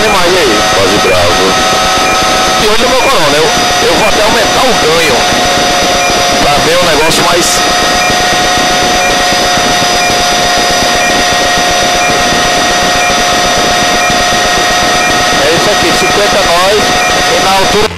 animais aí. Quase bravo. E hoje eu vou falando, eu, eu vou até aumentar o ganho. Pra ver um negócio mais é isso aqui, 50 nós e na altura